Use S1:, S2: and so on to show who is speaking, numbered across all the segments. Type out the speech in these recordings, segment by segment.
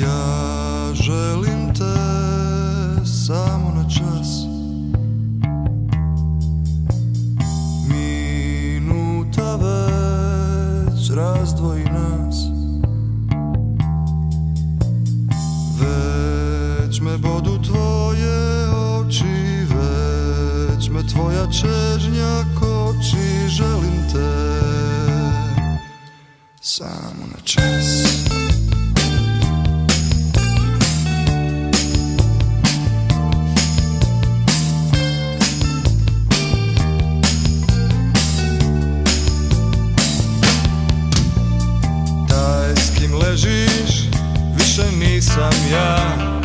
S1: Ja želim te samo na čas. Minuta već razdvoji nas. Već me bodu tvoje oči Već me tvoja čežnja koči. Želim te samo na čas nisam ja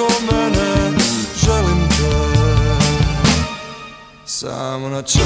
S1: oko mene Želim te Samo na čas